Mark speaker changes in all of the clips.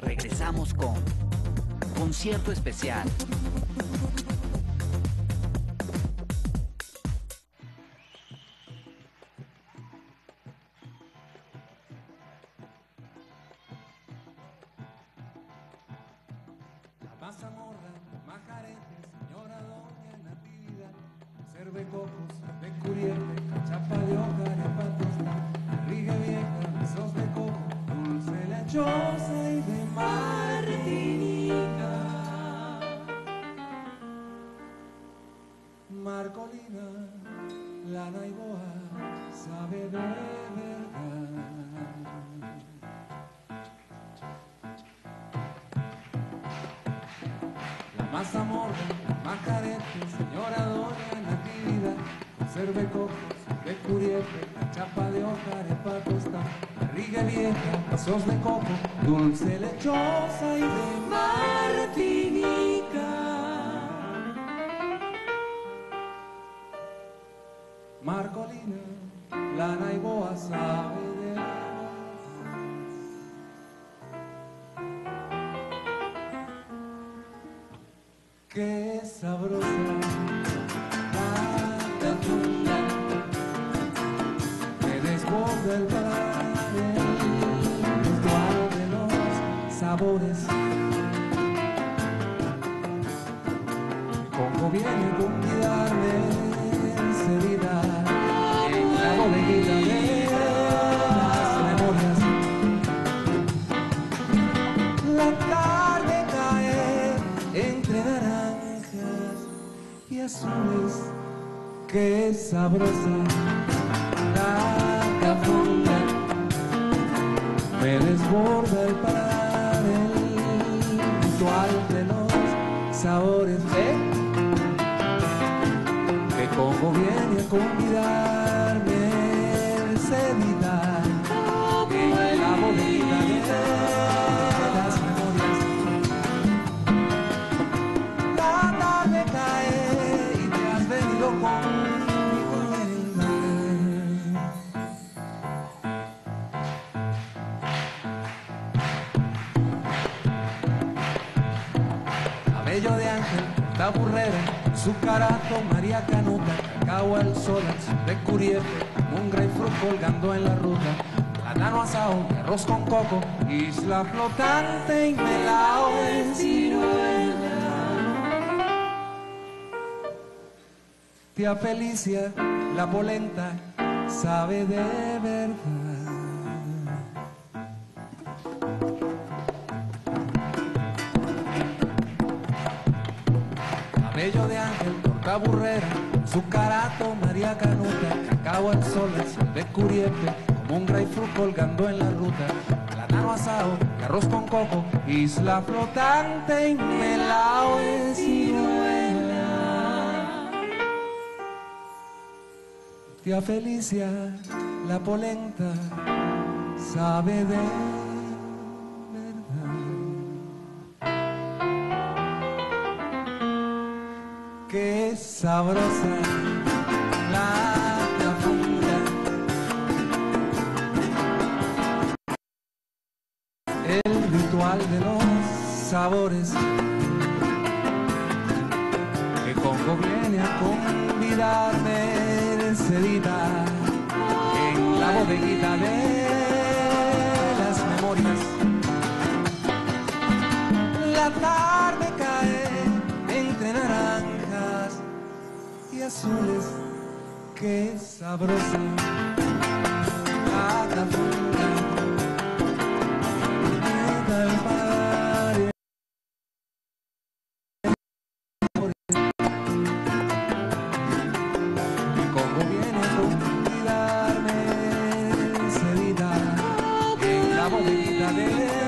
Speaker 1: Regresamos con concierto especial.
Speaker 2: Vieja, pasos de coco, dulce su carato, María Canuta, cacao al sol, de curiepe, mungra y fruit colgando en la ruta, plátano asado, arroz con coco, isla flotante y melao en ciruela. Tía Felicia, la polenta, sabe de verdad. María Canuta, cacao al sol, el sol de curiepe, como un grapefruit colgando en la ruta, plátano asado, arroz con coco, isla flotante melao en ciruela. Tía Felicia, la polenta, sabe de verdad. Qué sabrosa sabores que Congo viene a convidarme enseguida en la bodeguita de las memorias. La tarde cae entre naranjas y azules, qué sabrosa la bodeguita de las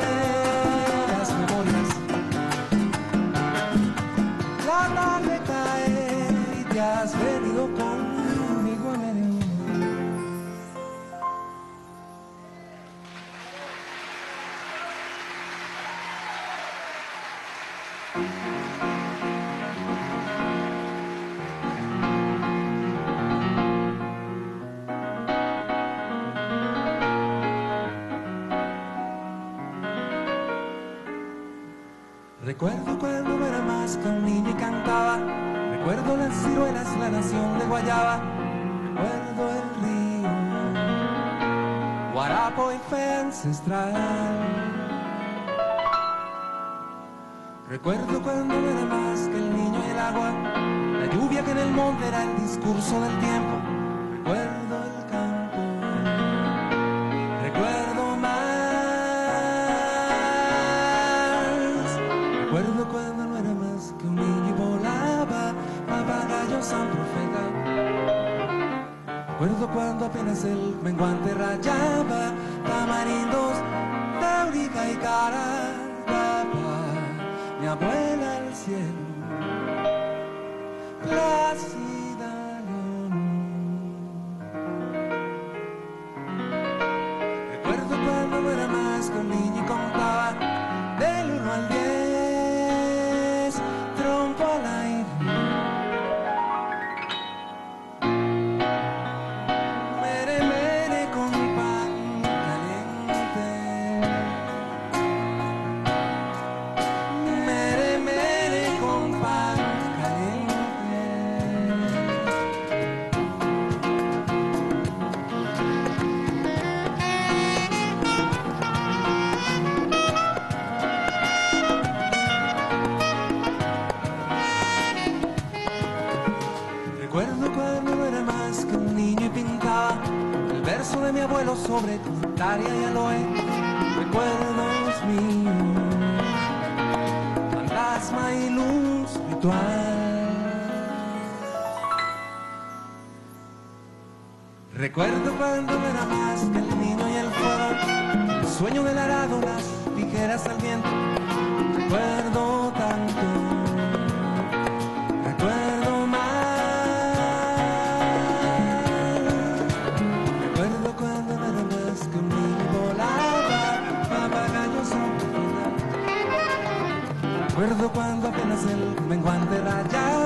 Speaker 2: que un niño cantaba. Recuerdo las ciruelas, la nación de Guayaba. Recuerdo el río, guarapo y fe ancestral. Recuerdo cuando era más que el niño y el agua. La lluvia que en el monte era el discurso del tiempo. Cuando apenas el menguante rayaba. Tamarindos, Taurica y Caracaba. De mi abuelo sobre Taria y aloe. Recuerdos míos, fantasma y luz ritual. Recuerdo cuando era más que el niño y el fuego, el sueño del arado, las tijeras al viento. Recuerdo el menguante rayaba,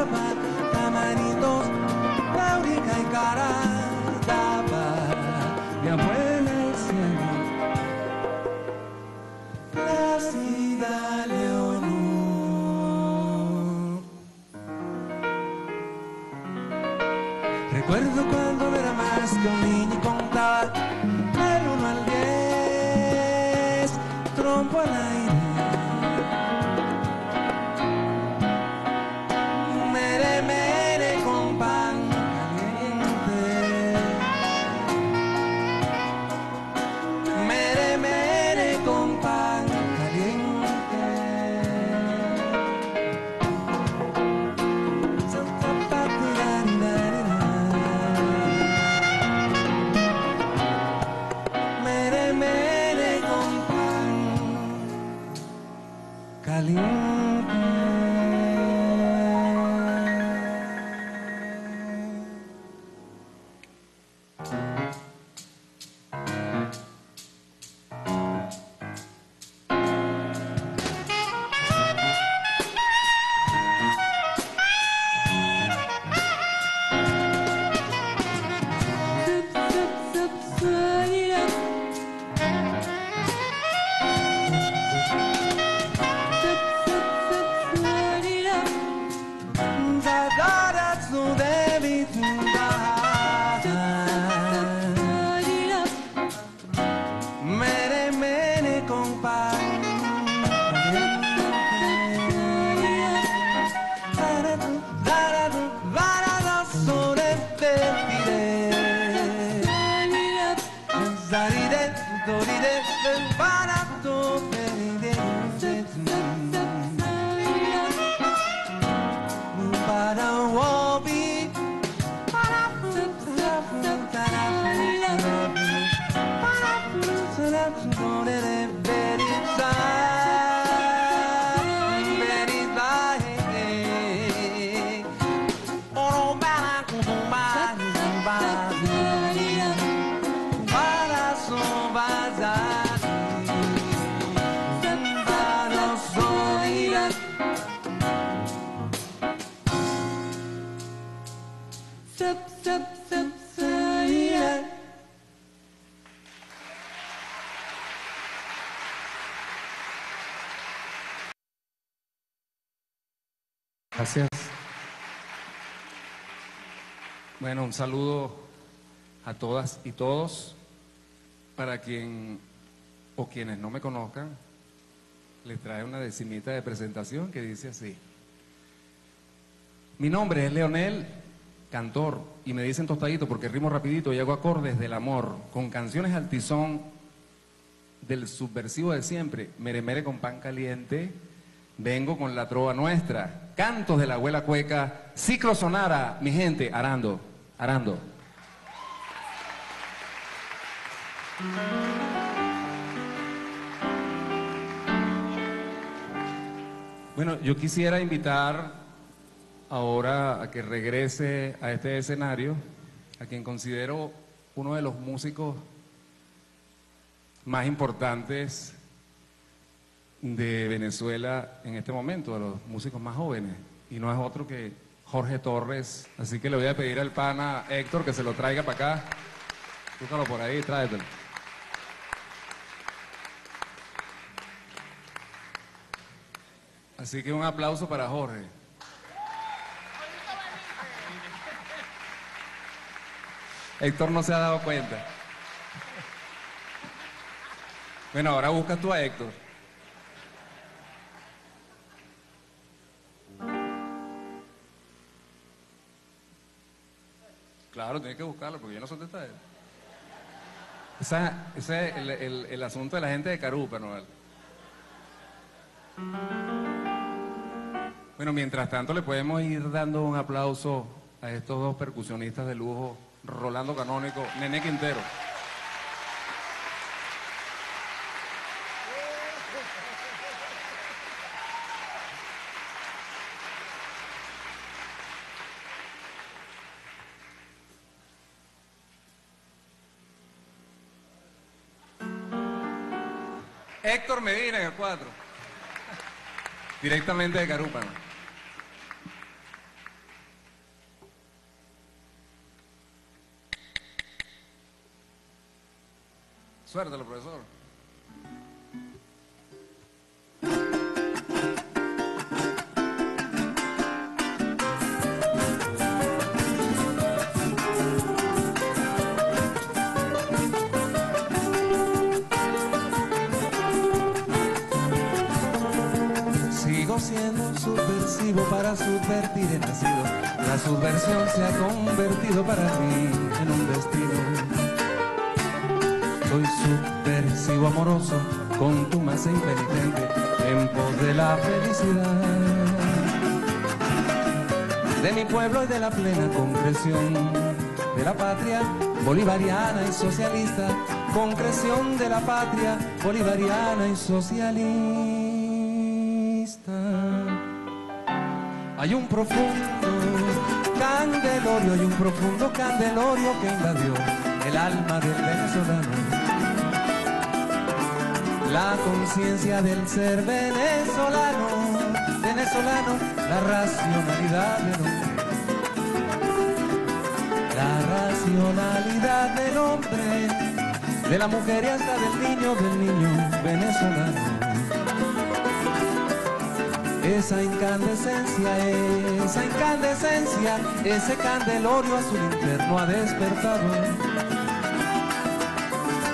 Speaker 2: Un saludo a todas y todos. Para quien o quienes no me conozcan, les trae una decimita de presentación que dice así. Mi nombre es Leonel, cantor, y me dicen tostadito porque rimo rapidito y hago acordes del amor, con canciones al tizón del subversivo de siempre, mere mere con pan caliente, vengo con la trova nuestra, cantos de la abuela cueca, ciclo sonara, mi gente, arando, arando. Bueno, yo quisiera invitar ahora a que regrese a este escenario a quien considero uno de los músicos más importantes de Venezuela en este momento, de los músicos más jóvenes, y no es otro que Jorge Torres. Así que le voy a pedir al pana Héctor que se lo traiga para acá. Búscalo por ahí, tráetelo. Así que un aplauso para Jorge. Héctor no se ha dado cuenta. Bueno, ahora busca tú a Héctor. Claro, tienes que buscarlo porque yo no sé dónde está él. ese es el, el, asunto de la gente de Carupa, ¿no? Bueno, mientras tanto le podemos ir dando un aplauso a estos dos percusionistas de lujo, Rolando Canónico, Nene Quintero. 4. Directamente de Carúpano. Suéltalo, profesor. La subversión se ha convertido para mí en un destino soy subversivo amoroso, con tu masa inteligente, en pos de la felicidad. De mi pueblo y de la plena concreción de la patria bolivariana y socialista, concreción de la patria bolivariana y socialista. Hay un profundo candelorio, hay un profundo candelorio que invadió el alma del venezolano la conciencia del ser venezolano, venezolano, la racionalidad del hombre. La racionalidad del hombre, de la mujer y hasta del niño, del niño venezolano. Esa incandescencia, esa incandescencia, ese candelorio azul interno ha despertado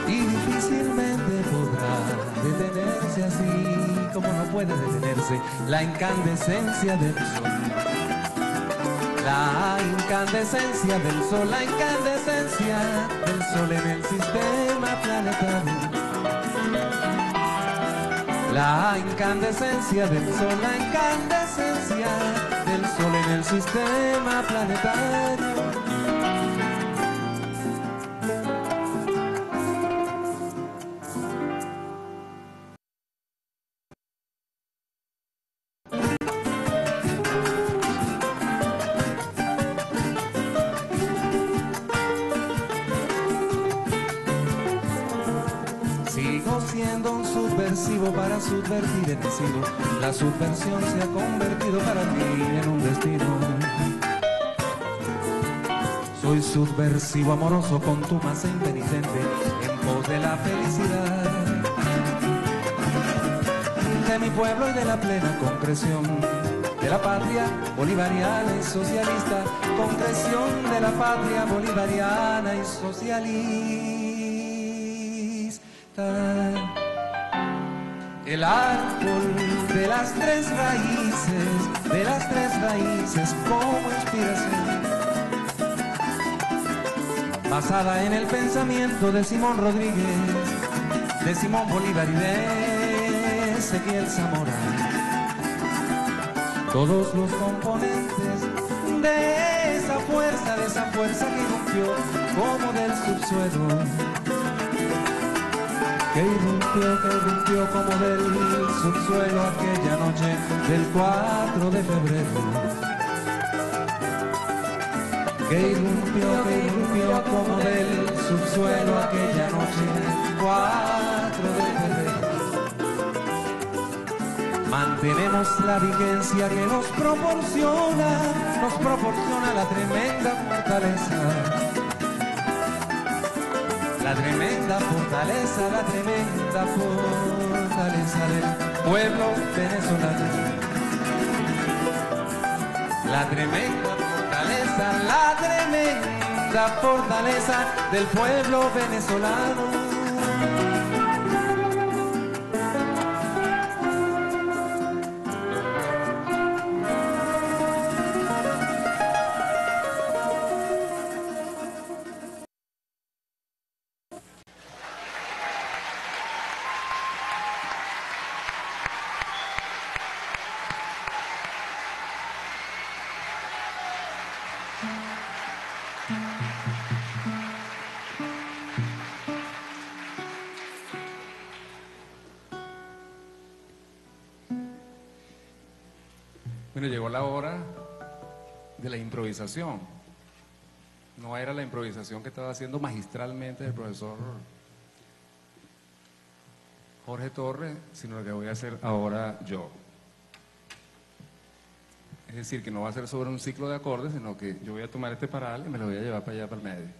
Speaker 2: y difícilmente podrá detenerse así como no puede detenerse la incandescencia del sol. La incandescencia del sol, la incandescencia del sol en el sistema planetario. La incandescencia del sol, la incandescencia del sol en el sistema planetario. Subversivo amoroso con tu masa inteligente en pos de la felicidad. De mi pueblo y de la plena concreción de la patria bolivariana y socialista, concreción de la patria bolivariana y socialista. El árbol de las tres raíces, de las tres raíces como inspiración. Basada en el pensamiento de Simón Rodríguez, de Simón Bolívar y de Ezequiel Zamora. Todos los componentes de esa fuerza, de esa fuerza que irrumpió como del subsuelo que irrumpió, que irrumpió como del subsuelo aquella noche del 4 de febrero. Que irrumpió, que irrumpió como del subsuelo aquella noche del 4 de febrero. Mantenemos la vigencia que nos proporciona, nos proporciona la tremenda fortaleza la tremenda fortaleza, la tremenda fortaleza del pueblo venezolano. La tremenda la fortaleza del pueblo venezolano. No era la improvisación que estaba haciendo magistralmente el profesor Jorge Torres, sino lo que voy a hacer ahora yo. Es decir, que no va a ser sobre un ciclo de acordes, sino que yo voy a tomar este paral y me lo voy a llevar para allá, para el medio.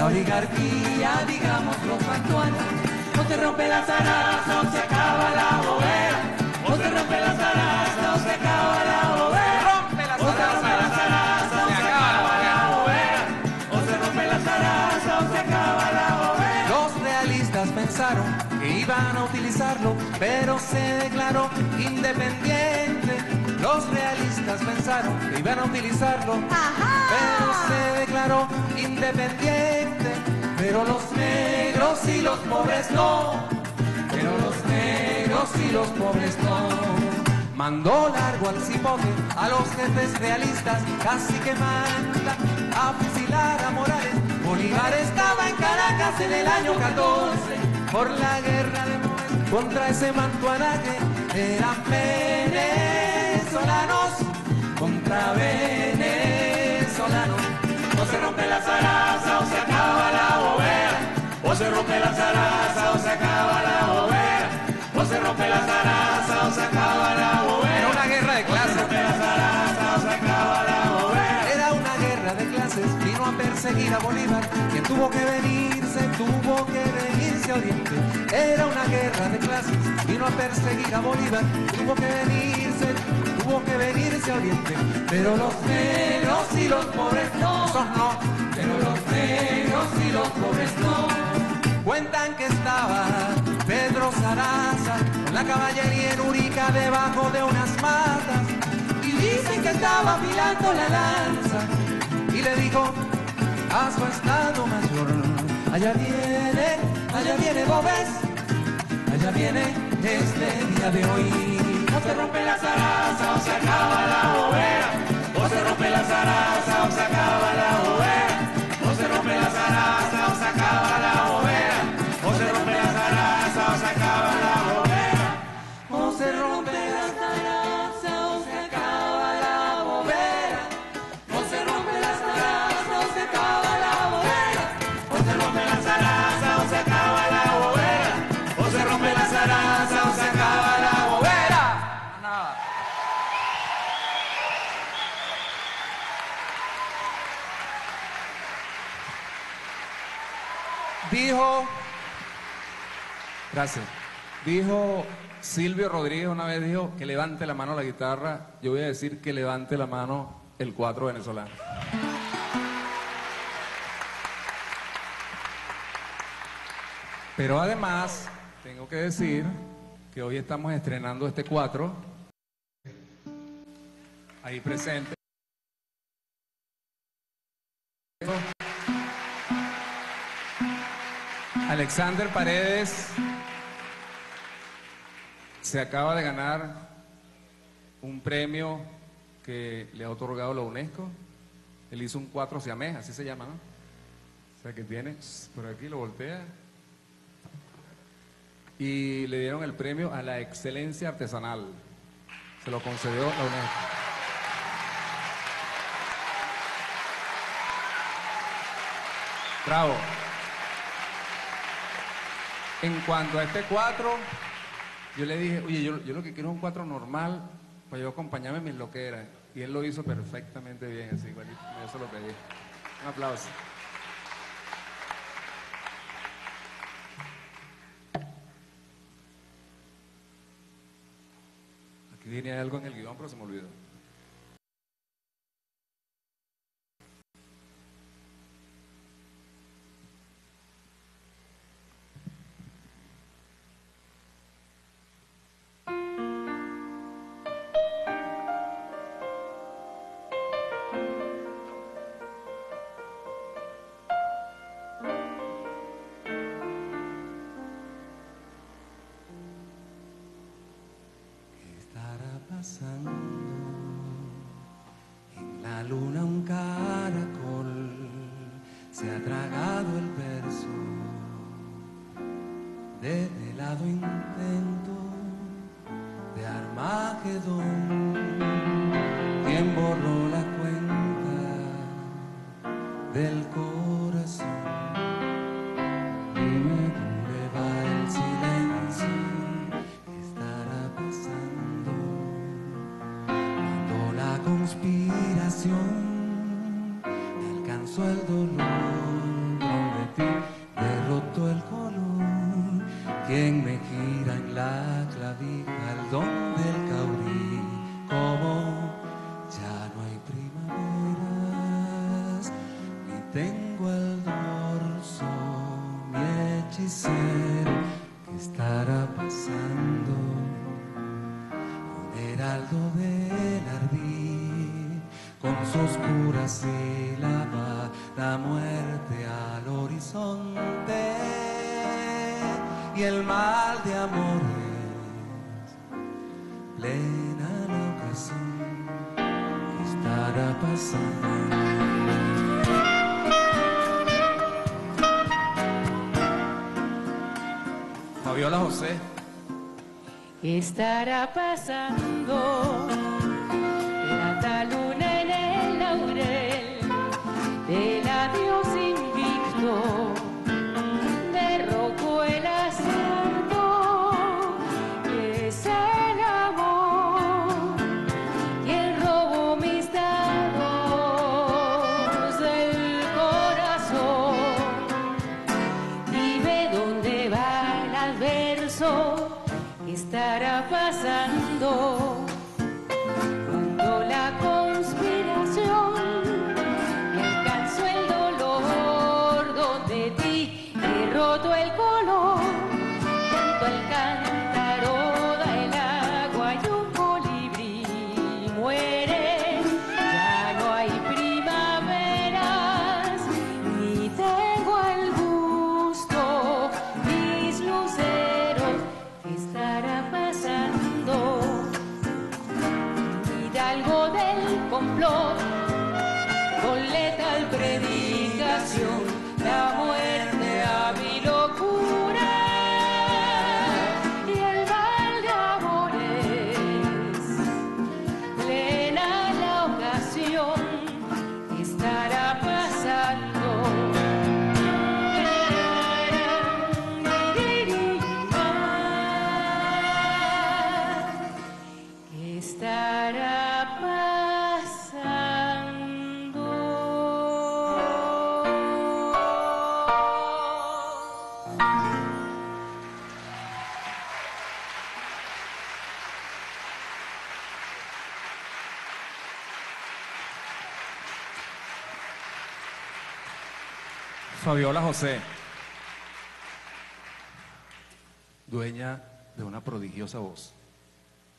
Speaker 2: La oligarquía, digamos los mantuanos. No se rompe la zaraza, no se acaba la bobera. No se rompe la zaraza, no se acaba la bobera. Rompe la zaraza, la zaraza, se acaba la bobera. O se rompe la zaraza, o se acaba la pensaron que iban a utilizarlo, pero se declaró independiente. Los realistas pensaron que iban a utilizarlo, pero se declaró independiente. Pero los negros y los pobres no, pero los negros y los pobres no. Mandó largo al cipote a los jefes realistas, casi que manda a fusilar a Morales. Bolívar estaba en Caracas en el año 14 por la guerra de Morales contra ese mantuanaje eran venezolanos contra venezolanos. O se rompe la zaraza o se acaba la bobera. O se rompe la zaraza o se acaba la bobera. O se rompe la zaraza o se acaba la bobera. Era una guerra de clases. O se rompe la zaraza o se acaba la bobera. Era una guerra de clases. Vino a perseguir a Bolívar, quien tuvo que venirse, tuvo que venirse a Oriente. Era una guerra de clases. Vino a perseguir a Bolívar, tuvo que venirse tuvo que venirse a Oriente. Pero los negros y los pobres no, pero los negros y los pobres no. Cuentan que estaba Pedro Saraza con la caballería en Urica debajo de unas matas y dicen que estaba afilando la lanza y le dijo a su estado mayor, allá viene, allá viene Bobes, allá viene este día de hoy. O se rompe la zaraza o se acaba la hoguera, o se rompe la zaraza o se acaba la hoguera, Gracias, dijo Silvio Rodríguez una vez dijo que levante la mano la guitarra, yo voy a decir que levante la mano el cuatro venezolano. Pero además, tengo que decir que hoy estamos estrenando este cuatro, ahí presente. Alexander Paredes se acaba de ganar un premio que le ha otorgado la UNESCO. Él hizo un cuatro siamés, así se llama, ¿no? O sea que tiene, por aquí lo voltea. Y le dieron el premio a la excelencia artesanal. Se lo concedió la UNESCO. Bravo. En cuanto a este cuatro, yo le dije, oye, yo, lo que quiero es un cuatro normal, para yo acompañarme en mis loqueras. Y él lo hizo perfectamente bien, así, igualito. Yo se lo pedí. Un aplauso. Aquí viene algo en el guion, pero se me olvidó. Y el mal de amores. Plena la ocasión que estará pasando. Fabiola José.
Speaker 3: Estará pasando
Speaker 2: Fabiola José. Dueña de una prodigiosa voz.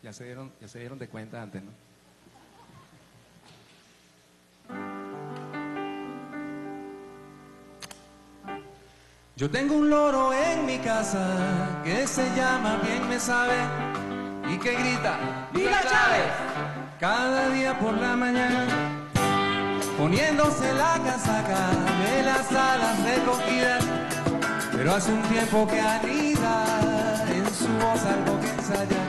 Speaker 2: Ya se dieron, ya se dieron de cuenta antes, ¿no? Yo tengo un loro en mi casa que se llama Bien Me Sabe y que grita ¡Viva Chávez! Cada día por la mañana poniéndose la casaca de las alas recogidas, pero hace un tiempo que anida en su voz algo que ensaya.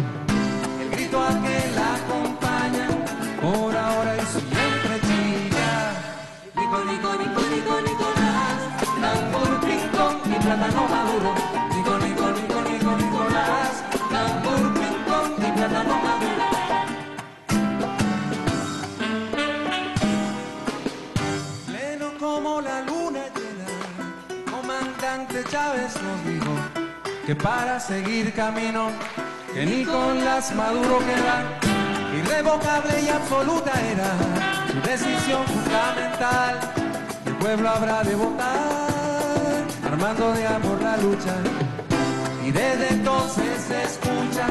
Speaker 2: El grito aquel la acompaña por ahora y siempre chilla. Nico, Nico, Nico, Nico, Nicolás, tambor, ping-pong y plátano maduro. Nico, Nico, Nico, Nico, Nicolás, tambor, ping-pong y plátano maduro. Chávez nos dijo que para seguir camino, que ni con las Maduro quedan, irrevocable y absoluta era su decisión fundamental. El pueblo habrá de votar, armando de amor la lucha, y desde entonces se escucha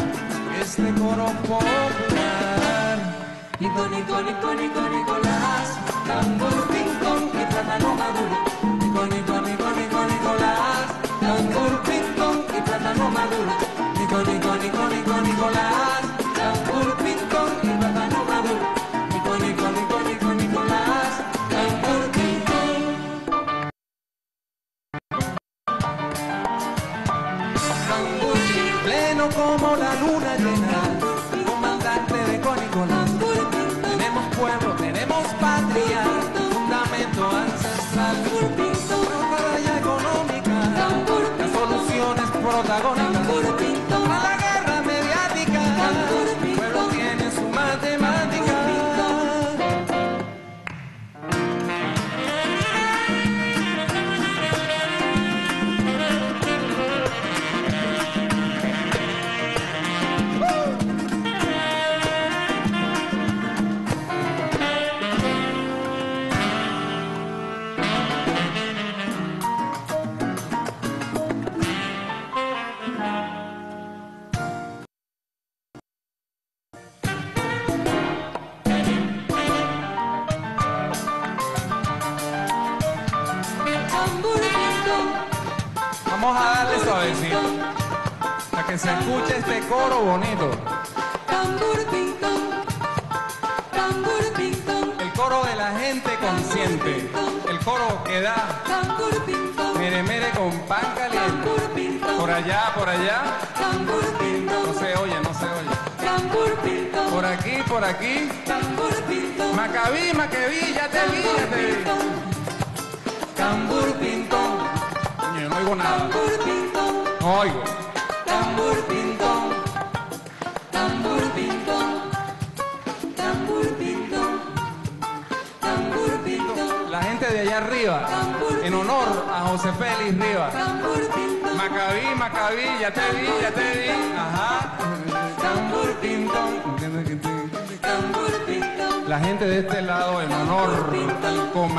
Speaker 2: este coro popular. Nico, Nico, Nico, Nico, Nicolás, tambor, ping-pong y plátano maduro. Nicolás, ping-pong y plátano maduro. Nico, Nico, Nico, Nico, Nicolás,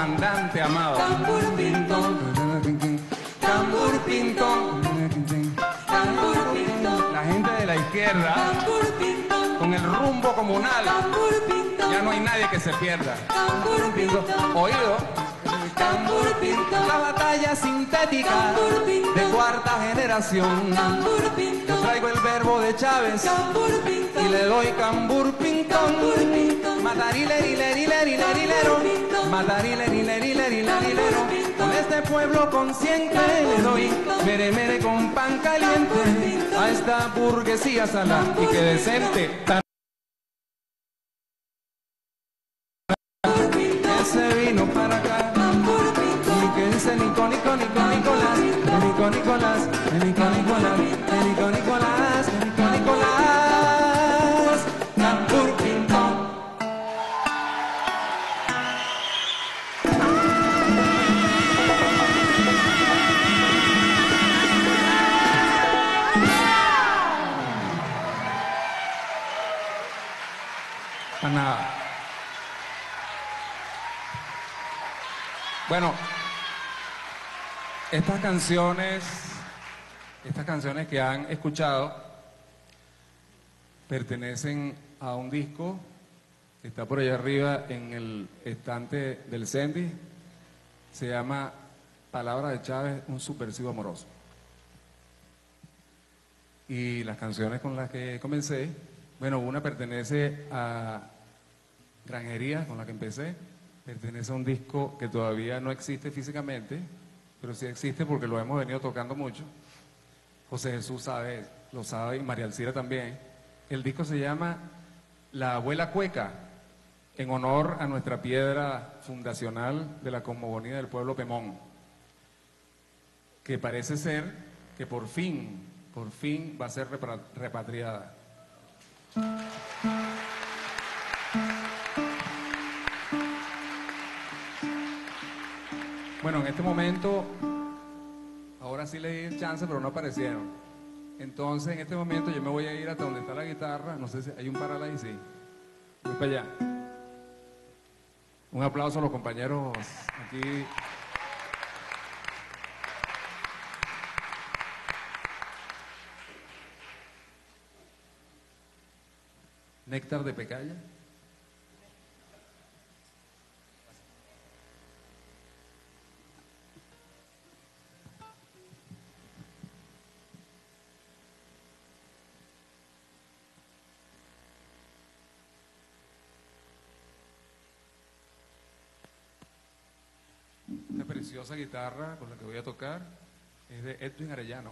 Speaker 2: comandante amado.
Speaker 3: tambor pintón,
Speaker 2: Tambor pintón.
Speaker 3: tambor pintón,
Speaker 2: La gente de la izquierda,
Speaker 3: tambor pintón,
Speaker 2: con el rumbo comunal.
Speaker 3: tambor pintón,
Speaker 2: Ya no hay nadie que se pierda.
Speaker 3: tambor pintón,
Speaker 2: Oído.
Speaker 3: tambor pintón,
Speaker 2: La batalla sintética
Speaker 3: Tambor pintón.
Speaker 2: de cuarta generación.
Speaker 3: tambor
Speaker 2: Yo
Speaker 3: pintón,
Speaker 2: traigo el verbo de Chávez
Speaker 3: tambor
Speaker 2: y le doy cambur pintón.
Speaker 3: tambor pintón,
Speaker 2: Matarilerilerilerilero. Con este pueblo consciente le doy mere mere con pan caliente a esta burguesía sana y que decente. Que se vino para acá. Y que dice Nico, Nico, Nico, Nicolás, Nico, Nicolás, Nico, Nicolás, estas canciones, estas canciones que han escuchado, pertenecen a un disco que está por allá arriba en el estante del Sendy. Se llama Palabra de Chávez, un subversivo amoroso. Y las canciones con las que comencé, bueno, una pertenece a Granjería, con la que empecé, pertenece a un disco que todavía no existe físicamente, pero sí existe porque lo hemos venido tocando mucho. José Jesús sabe, lo sabe, y María Alcira también. El disco se llama La Abuela Cueca, en honor a nuestra piedra fundacional de la cosmogonía del pueblo Pemón, que parece ser que por fin, por fin va a ser repatriada. Bueno, en este momento, ahora sí le di el chance, pero no aparecieron. Entonces, en este momento yo me voy a ir hasta donde está la guitarra. No sé si hay un paral ahí, sí. Voy para allá. Un aplauso a los compañeros aquí. Néctar de Pecaya. Esta preciosa guitarra con la que voy a tocar es de Edwin Arellano,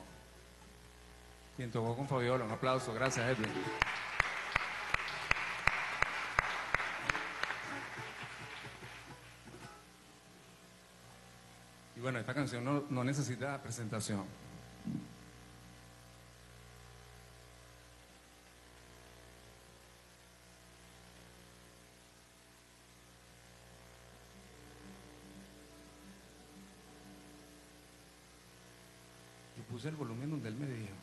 Speaker 2: quien tocó con Fabiola. Un aplauso, gracias Edwin. Y bueno, esta canción no, no necesita presentación. El volumen donde él me dijo.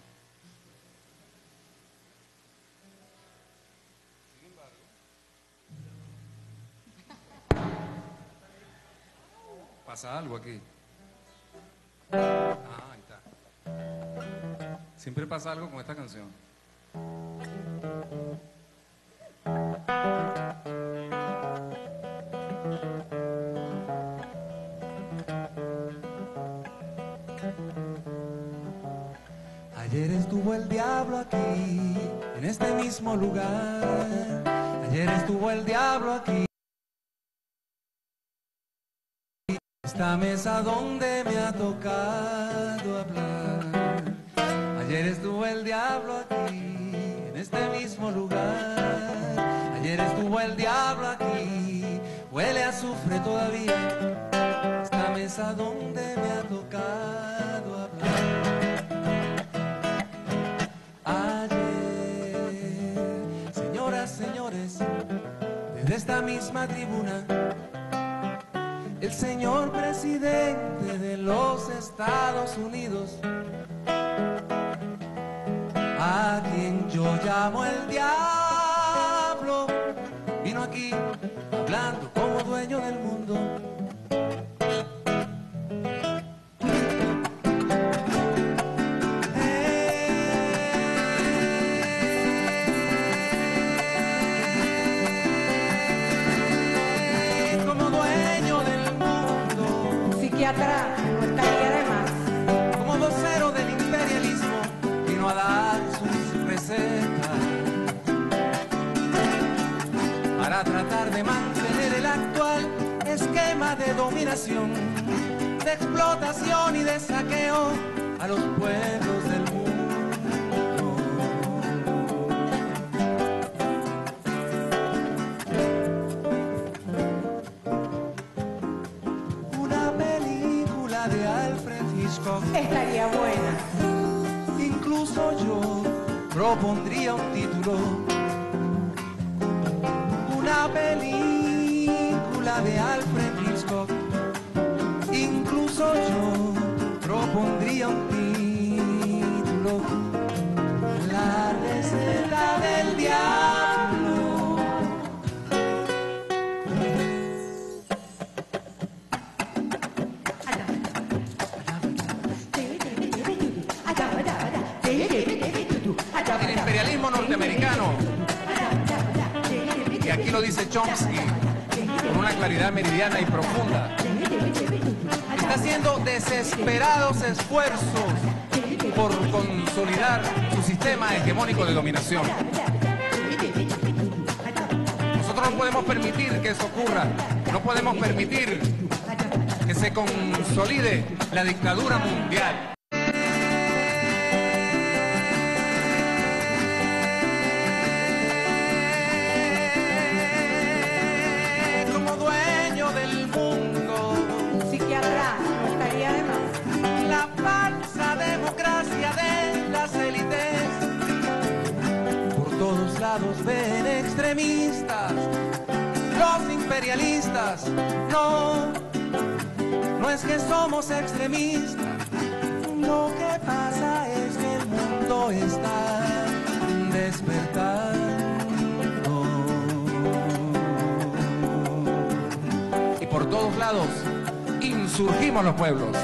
Speaker 2: Pasa algo aquí. Ah, ahí está. Siempre pasa algo con esta canción. Este mismo lugar. Ayer estuvo el diablo aquí. Esta mesa donde me ha tocado esta misma tribuna, el señor presidente de los Estados Unidos, a quien yo llamo el diablo, vino aquí hablando como dueño del mundo.
Speaker 3: atrás no estaría de más.
Speaker 2: Como vocero del imperialismo vino a dar sus recetas para tratar de mantener el actual esquema de dominación, de explotación y de saqueo a los pueblos.
Speaker 3: estaría buena.
Speaker 2: Incluso yo propondría un título, una película de Alfred. su sistema hegemónico de dominación. Nosotros no podemos permitir que eso ocurra, no podemos permitir que se consolide la dictadura mundial. los imperialistas. No, no es que somos extremistas. Lo que pasa es que el mundo está despertando. Y por todos lados insurgimos los pueblos.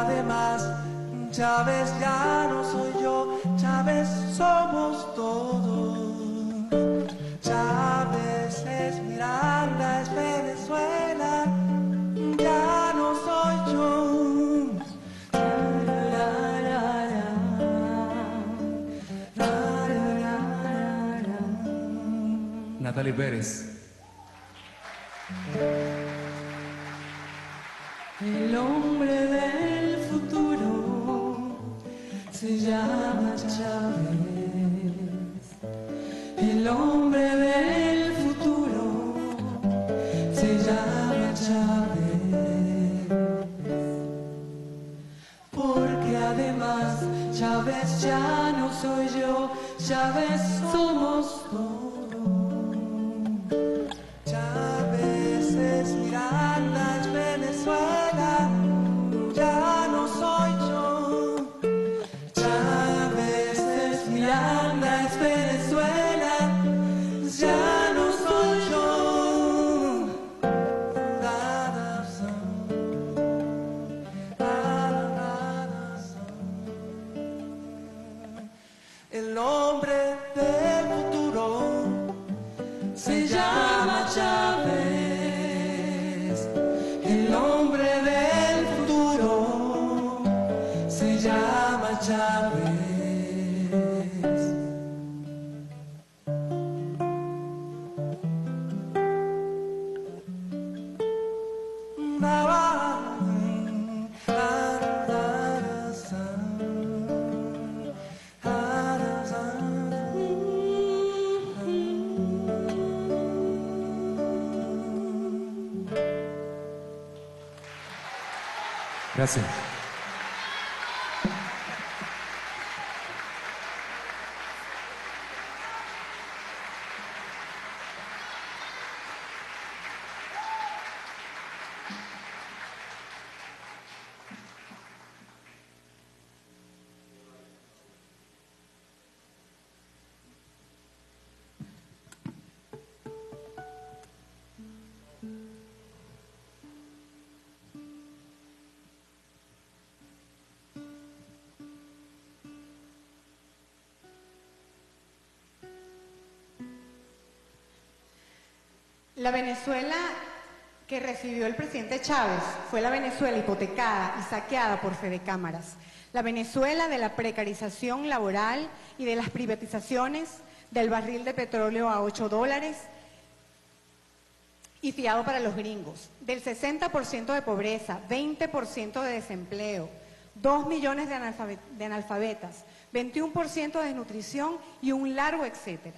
Speaker 2: además, Chávez ya no soy yo, Chávez somos todos. Chávez es Miranda, es Venezuela, ya no soy yo. Natalie Pérez.
Speaker 3: La Venezuela que recibió el presidente Chávez fue la Venezuela hipotecada y saqueada por Fede Cámaras. La Venezuela de la precarización laboral y de las privatizaciones del barril de petróleo a 8 dólares y fiado para los gringos. Del 60% de pobreza, 20% de desempleo, 2 millones de, analfabe- de analfabetas, 21% de desnutrición y un largo etcétera.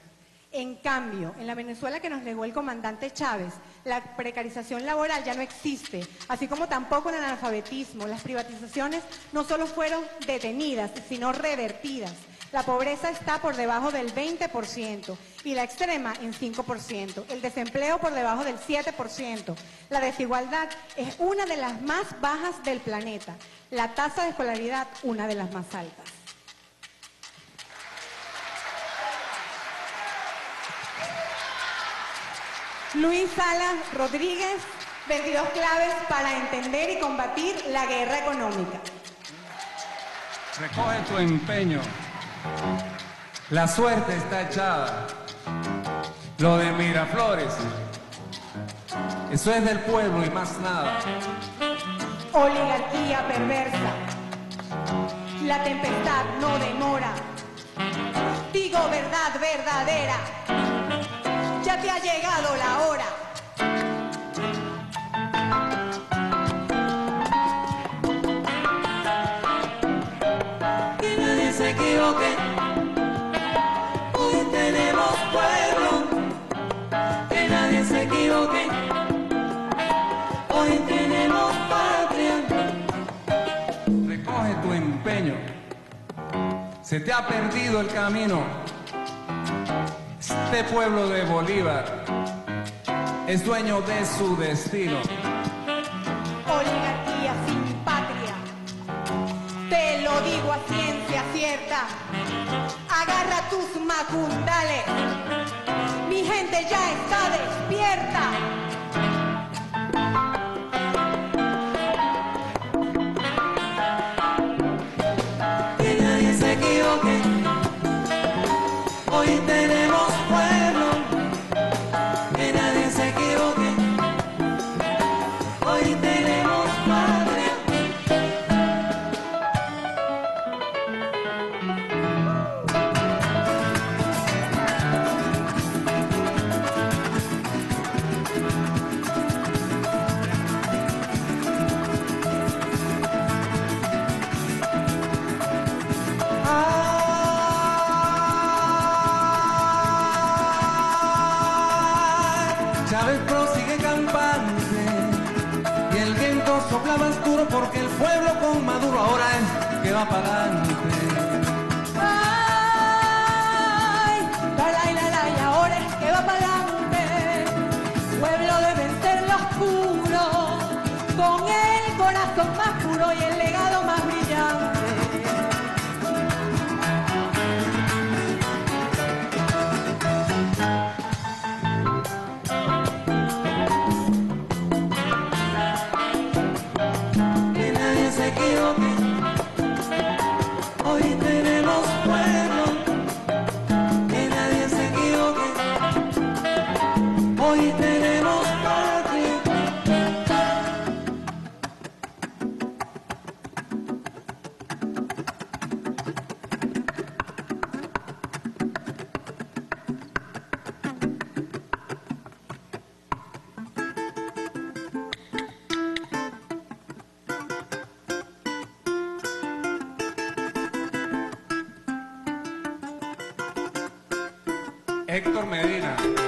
Speaker 3: En cambio, en la Venezuela que nos legó el comandante Chávez, la precarización laboral ya no existe, así como tampoco el analfabetismo. Las privatizaciones no solo fueron detenidas, sino revertidas. La pobreza está por debajo del 20% y la extrema en 5%. El desempleo por debajo del 7%. La desigualdad es una de las más bajas del planeta. La tasa de escolaridad una de las más altas. Luis Salas Rodríguez, 22 claves para entender y combatir la guerra económica.
Speaker 2: Recoge tu empeño. La suerte está echada. Lo de Miraflores. Eso es del pueblo y más nada.
Speaker 3: Oligarquía perversa. La tempestad no demora. Digo verdad verdadera. Te ha llegado la hora.
Speaker 2: Que nadie se equivoque. Hoy tenemos pueblo. Que nadie se equivoque. Hoy tenemos patria. Recoge tu empeño. Se te ha perdido el camino. Este pueblo de Bolívar es dueño de su destino.
Speaker 3: Oligarquía sin patria. Te lo digo a ciencia cierta. Agarra tus macundales. Mi gente ya está despierta.
Speaker 2: Héctor Medina.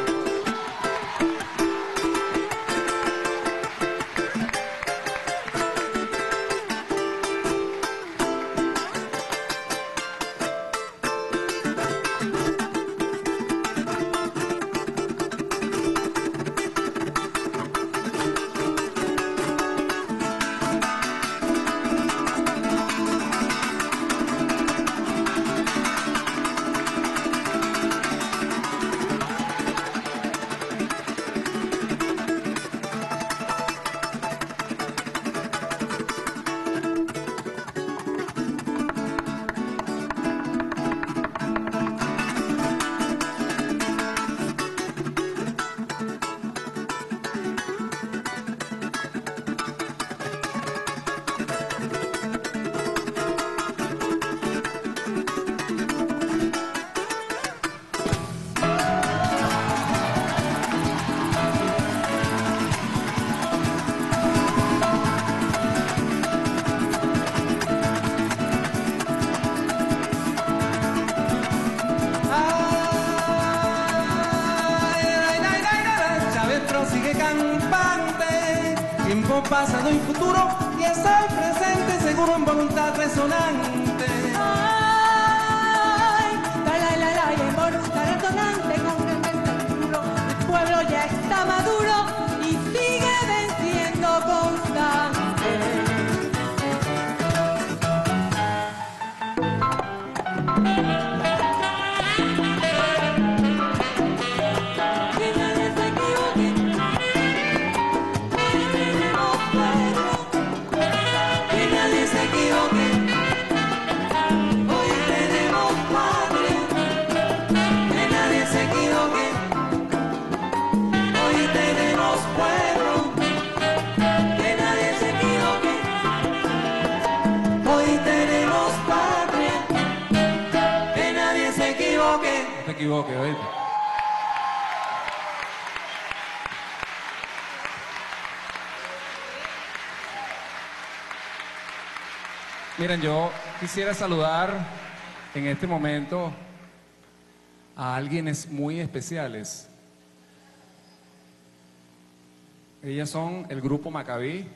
Speaker 3: Equivoque.
Speaker 2: Oíste. Miren, yo quisiera saludar en este momento a alguienes muy especiales. Ellas son el grupo Macabí,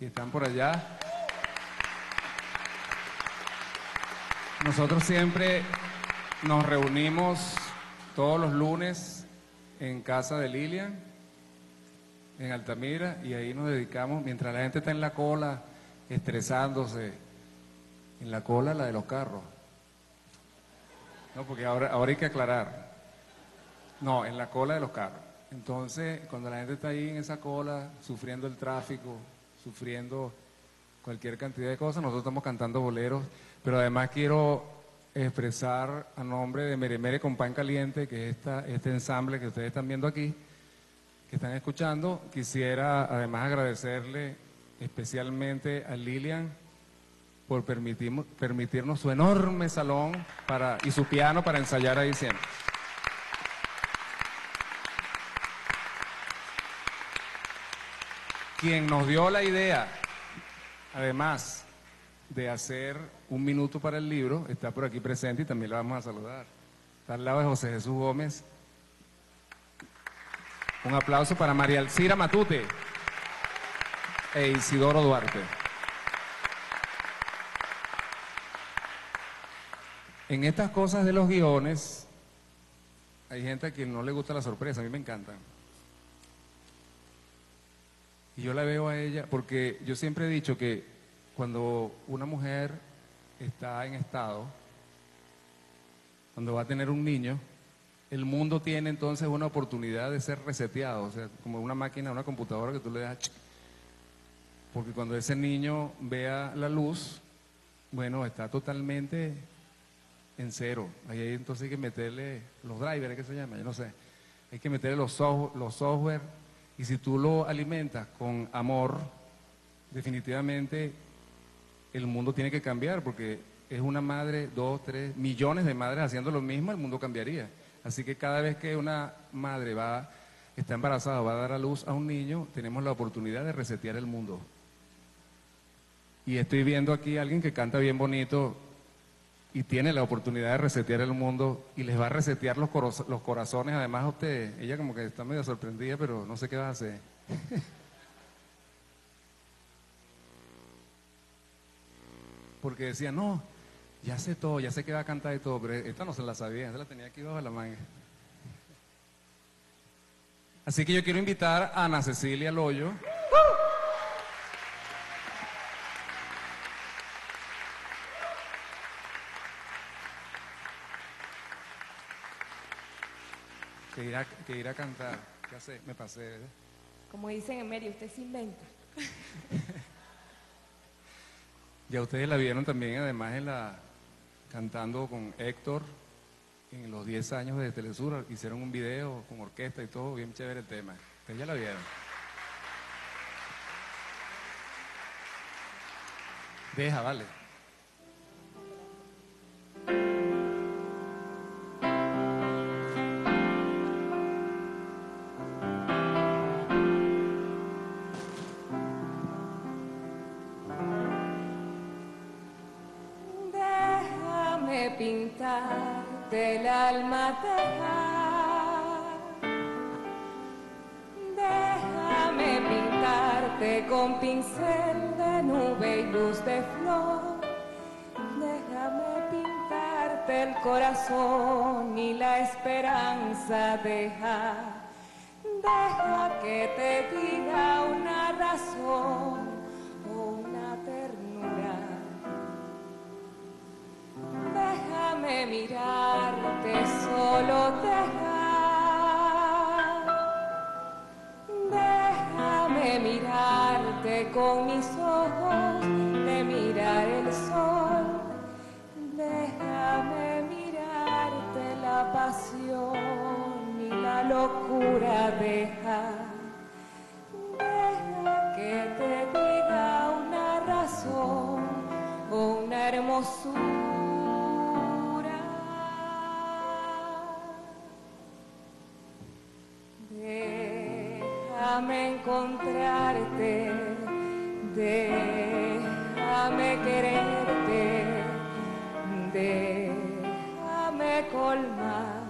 Speaker 2: que están por allá. Nosotros siempre nos reunimos todos los lunes en casa de Lilian, en Altamira, y ahí nos dedicamos, mientras la gente está en la cola, estresándose, en la cola la de los carros. No, porque ahora, ahora hay que aclarar. No, en la cola de los carros. Entonces, cuando la gente está ahí en esa cola, sufriendo el tráfico, sufriendo cualquier cantidad de cosas, nosotros estamos cantando boleros, pero además quiero expresar a nombre de Mere Mere con Pan Caliente, que es esta, este ensamble que ustedes están viendo aquí, que están escuchando, quisiera además agradecerle especialmente a Lilian por permitirnos, permitirnos su enorme salón para, y su piano para ensayar ahí siempre. Quien nos dio la idea, además de hacer un minuto para el libro, está por aquí presente y también la vamos a saludar. Está al lado de José Jesús Gómez. Un aplauso para María Alcira Matute e Isidoro Duarte. En estas cosas de los guiones, hay gente a quien no le gusta la sorpresa, a mí me encanta. Y yo la veo a ella, porque yo siempre he dicho que cuando una mujer está en estado, cuando va a tener un niño, el mundo tiene entonces una oportunidad de ser reseteado, o sea, como una máquina, una computadora que tú le das, porque cuando ese niño vea la luz, bueno, está totalmente en cero. Ahí entonces hay que meterle los drivers, ¿qué se llama? Yo no sé. Hay que meterle los, los software y si tú lo alimentas con amor, definitivamente el mundo tiene que cambiar porque es una madre, dos, tres, millones de madres haciendo lo mismo, el mundo cambiaría. Así que cada vez que una madre va, está embarazada, va a dar a luz a un niño, tenemos la oportunidad de resetear el mundo. Y estoy viendo aquí a alguien que canta bien bonito y tiene la oportunidad de resetear el mundo y les va a resetear los, corazones. Además, usted, ella como que está medio sorprendida, pero no sé qué va a hacer. Porque decía, no, ya sé todo, ya sé que va a cantar y todo, pero esta no se la sabía, esta la tenía aquí bajo la manga. Así que yo quiero invitar a Ana Cecilia Loyo. Que ir, a, que ir a cantar. ¿Qué hace? Me pasé.
Speaker 4: Como dicen en medio, usted se inventa.
Speaker 2: ya ustedes la vieron también, además, en la cantando con Héctor en los 10 años de Telesur. Hicieron un video con orquesta y todo, bien chévere el tema. Ustedes ya la vieron. Deja, vale.
Speaker 4: Del alma Déjame pintarte con pincel de nube y luz de flor. Déjame pintarte el corazón y la esperanza deja. Deja que te diga una razón mirarte, solo dejar. Déjame mirarte con mis ojos, de mirar el sol. Déjame mirarte la pasión y la locura, deja. Deja que te diga una razón o una hermosura. Déjame encontrarte, déjame quererte, déjame colmar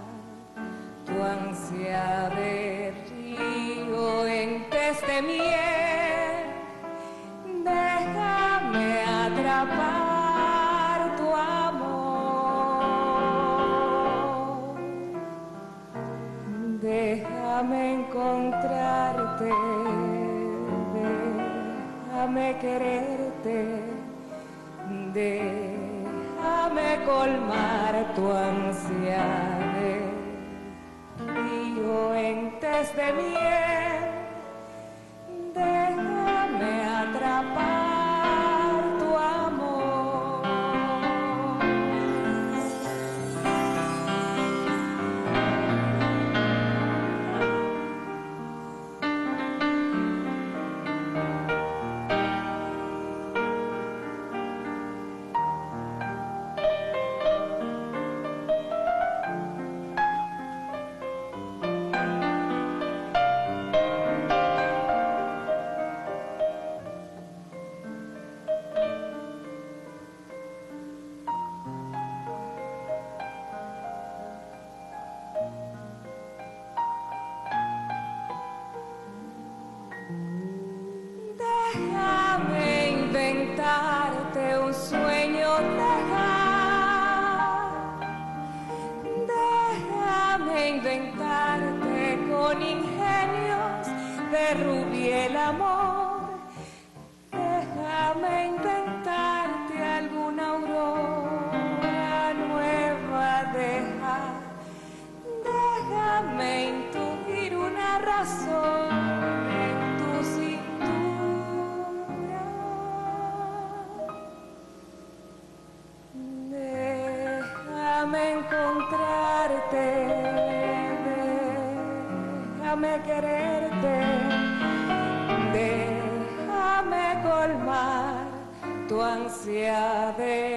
Speaker 4: tu ansia de río en test de miel, déjame atrapar tu amor, déjame encontrarte, déjame quererte, déjame colmar tu ansia de río en test de miel, déjame atrapar. De ansia de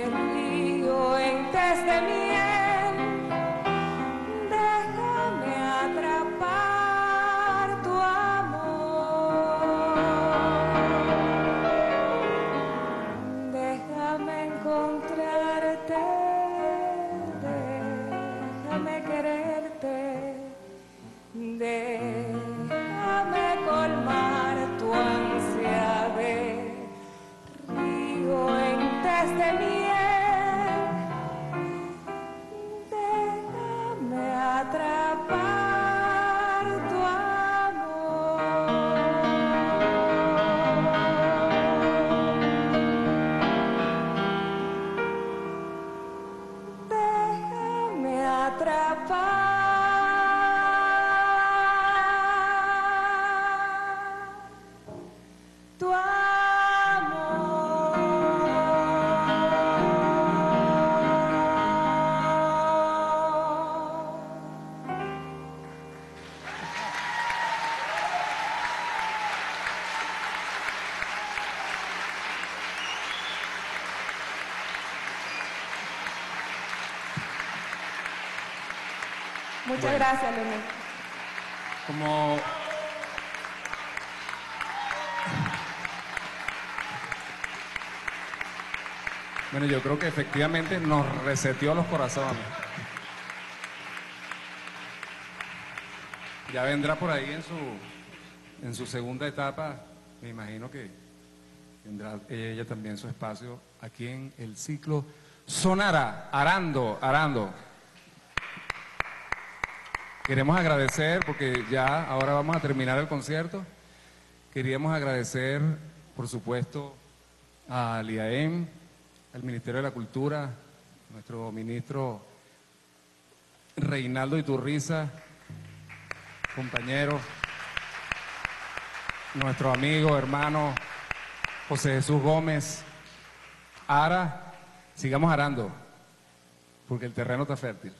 Speaker 4: Muchas
Speaker 5: Bueno.
Speaker 4: gracias, Leonel.
Speaker 5: Como Bueno, yo creo que efectivamente nos reseteó los corazones. Ya vendrá por ahí en su en su segunda etapa, me imagino que tendrá ella también su espacio aquí en el ciclo Sonara, Arando, Arando. Queremos agradecer, porque ya ahora vamos a terminar el concierto. Queríamos agradecer, por supuesto, al IAEM, al Ministerio de la Cultura, nuestro ministro Reinaldo Iturriza, compañero, nuestro amigo, hermano José Jesús Gómez. Ara, sigamos arando, porque el terreno está fértil.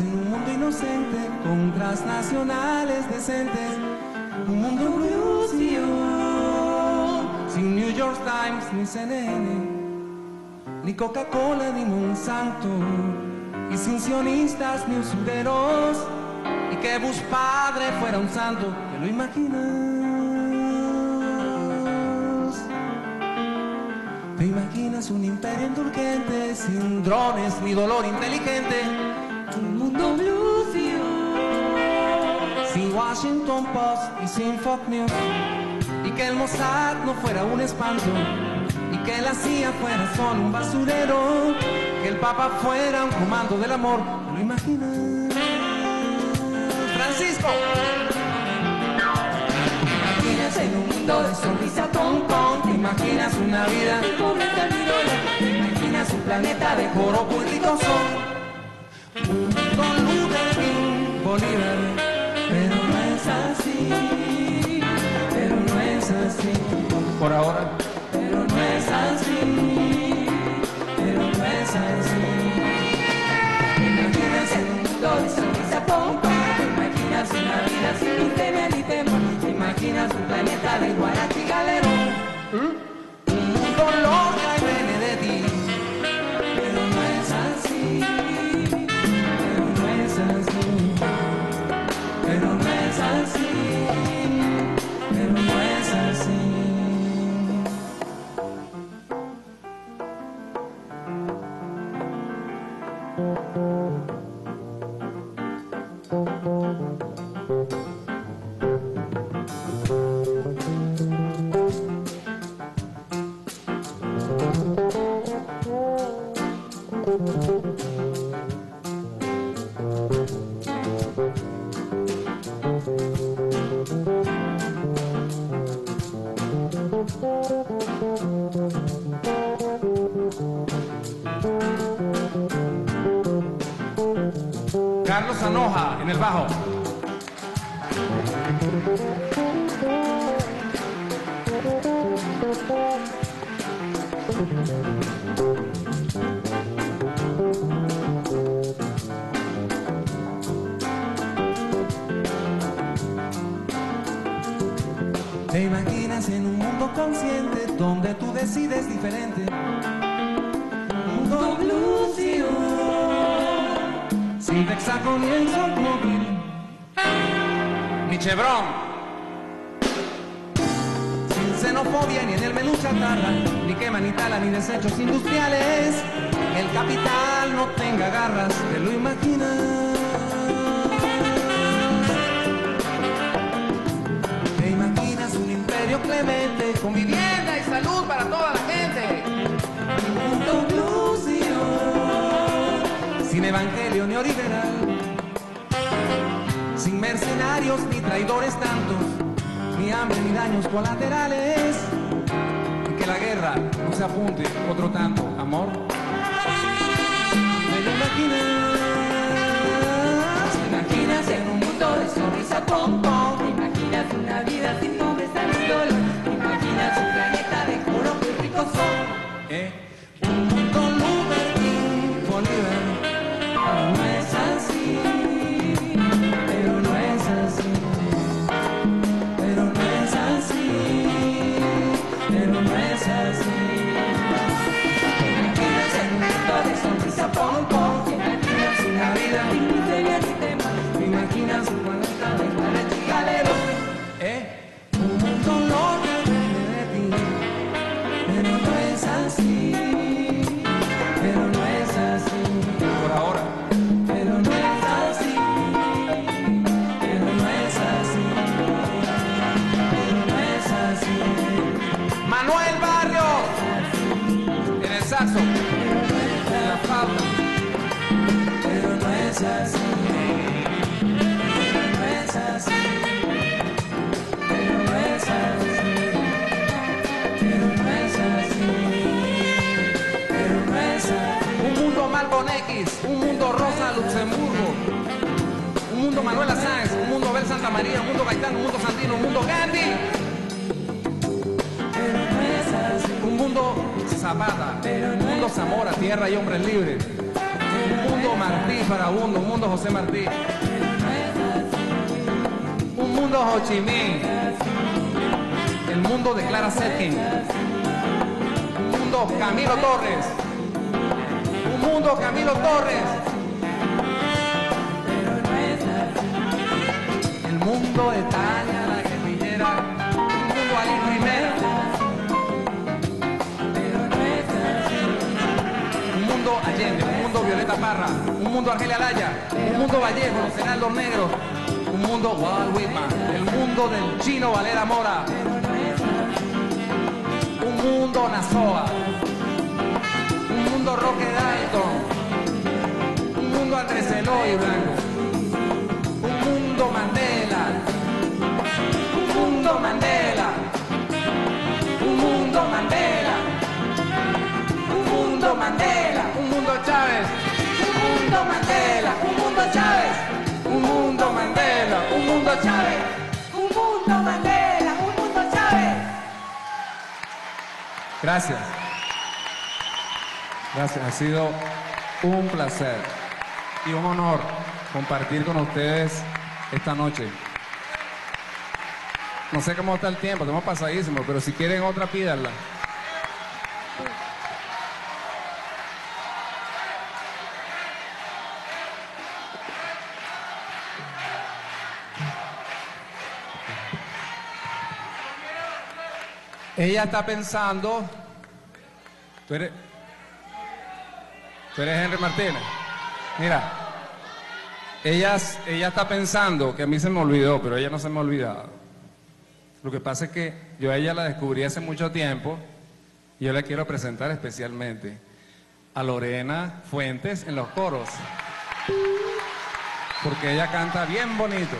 Speaker 2: En un mundo inocente con transnacionales decentes, un mundo bluesio, sin New York Times ni CNN, ni Coca-Cola ni Monsanto, y sin sionistas ni usureros, y que Bush padre fuera un santo, ¿te lo imaginas? ¿Te imaginas un imperio indulgente sin drones ni dolor inteligente? Sin Washington Post y sin Fox News. Y que el Mossad no fuera un espanto, y que la CIA fuera solo un basurero, que el Papa fuera un comando del amor. ¿Te lo imaginas? Francisco. ¿Te imaginas en un mundo de sonrisa ton-ton? ¿Te imaginas una vida pobre ¿Te imaginas un planeta de joropo y Luther King, Bolívar, es así, pero no es así.
Speaker 5: Por ahora.
Speaker 2: Pero no es así, pero no es así. Imaginas el mundo de sonrisa poco, te imaginas una vida sin miseria ni temor, imaginas un planeta de guarachi galerón. ¿Mm? Un dolor. comienza el móvil. Ni Chevron. Sin xenofobia ni en el menú chatarra, ni quema ni tala ni desechos industriales. El capital no tenga garras, te lo
Speaker 6: imaginas. Te imaginas un imperio clemente con vivienda y salud para toda
Speaker 2: la sin evangelio ni original, sin mercenarios ni traidores tantos, ni hambre ni daños colaterales, y que la guerra
Speaker 6: no se apunte otro tanto, amor. Me lo imaginas, me imaginas en un mundo de sonrisa pompón, me imaginas una vida sin Me imaginas un planeta de no es así, pero no es así, pero no es así, pero no es así. Un mundo mal con X, un mundo Rosa Luxemburgo, un mundo Manuela Sáenz, un mundo Bel Santa María, un mundo Gaitán, un mundo Santino,
Speaker 7: un mundo Gandhi. Un mundo Zapata, un mundo Zamora, tierra y hombres libres mundo Martí para uno, un mundo José Martí. Un mundo Ho Chi Minh. El mundo de Clara Setkin. Un mundo Camilo Torres. Un mundo Camilo Torres. El mundo de Tania. Un mundo Argelia Laya, un mundo Vallejo, los Negros, un mundo Walt Whitman,
Speaker 2: el mundo del chino Valera Mora, un mundo Nazoa, un mundo Roque Dalton, un mundo Andrés Eloy Blanco, un mundo Mandela, un mundo Mandela, un mundo Mandela, un mundo Mandela, un mundo Chávez. Mandela, un mundo Chávez, un mundo Mandela, un mundo Chávez, un mundo Mandela, un mundo Chávez. Gracias. Gracias, ha sido un placer y un honor compartir con ustedes esta noche. No sé cómo está el tiempo, estamos pasadísimos, pero si quieren otra pídanla. Ella está pensando. Tú eres. Tú eres Henry Martínez. Mira. Ella, ella está pensando, que a mí se me olvidó, pero ella no se me ha olvidado. Lo que pasa es que yo a ella la descubrí hace mucho tiempo y yo la quiero presentar especialmente a Lorena Fuentes en los coros. Porque ella canta bien bonito.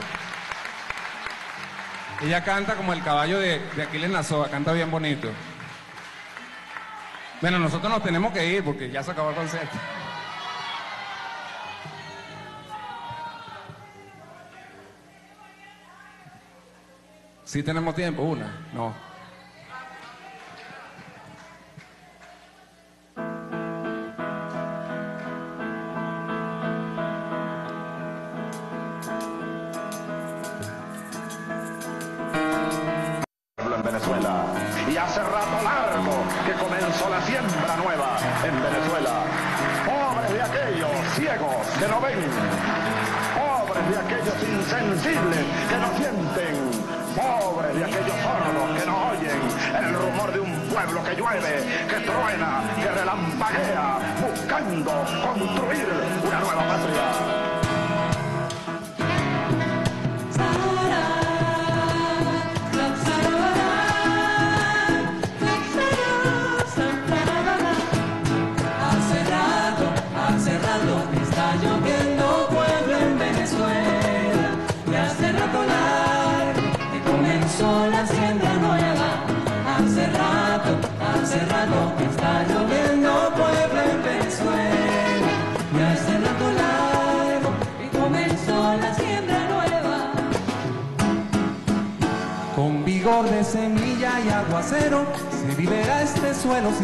Speaker 2: Ella canta como el caballo de, de Aquiles Nazoa, canta bien bonito. Bueno, nosotros nos tenemos que ir porque ya se acabó el concierto. ¿Sí tenemos tiempo? ¿Una? No.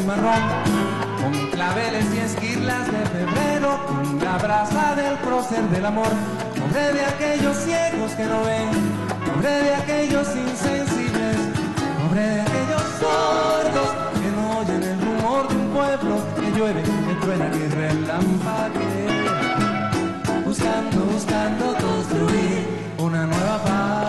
Speaker 2: Con claveles y esquirlas de febrero, con la brasa del prócer del amor. Pobre de aquellos ciegos que no ven, pobre de aquellos insensibles, pobre de aquellos sordos que no oyen el rumor de un pueblo que llueve, que truena, que relampaguea buscando, buscando construir una nueva patria.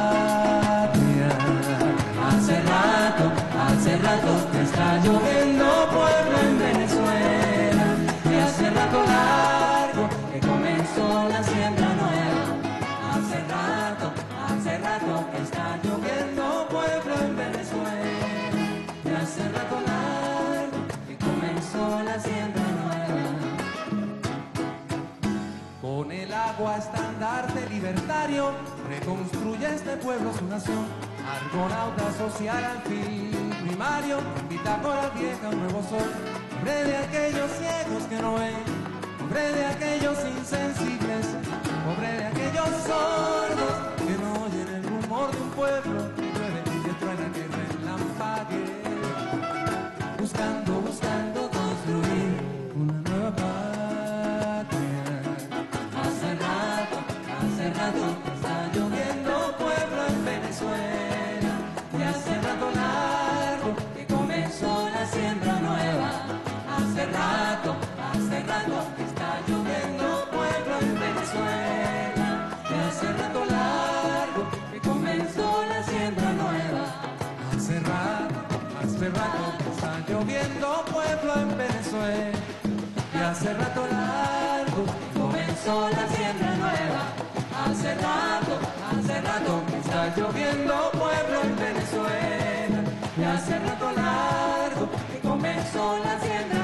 Speaker 2: Estandarte libertario, reconstruye este pueblo su nación. Argonauta social al fin primario, bitácora vieja, un nuevo sol. Hombre de aquellos ciegos que no ven, hombre de aquellos insensibles, pobre de aquellos sordos que no oyen el rumor de un pueblo en Venezuela y hace rato largo comenzó la siembra nueva. Hace rato, hace rato que está lloviendo pueblo en Venezuela y hace rato largo que comenzó la siembra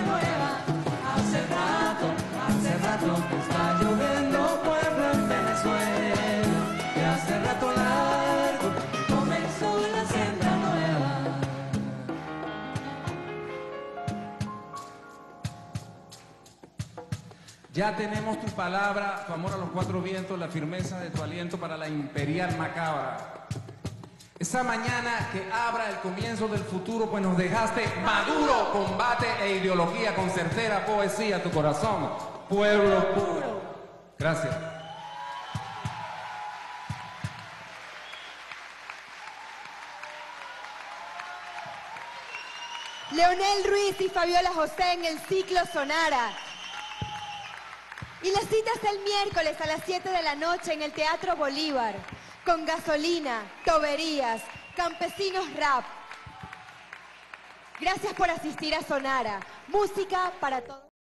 Speaker 2: Ya tenemos tu palabra, tu amor a los cuatro vientos, la firmeza de tu aliento para la imperial macabra. Esa mañana que abra el comienzo del futuro, pues nos dejaste maduro combate e ideología con certera poesía tu corazón, pueblo puro. Gracias.
Speaker 8: Leonel Ruiz y Fabiola José en el ciclo Sonara. Y la cita es el miércoles a las 7 de la noche en el Teatro Bolívar, con gasolina, toberías, campesinos rap. Gracias por asistir a Sonara. Música para todos.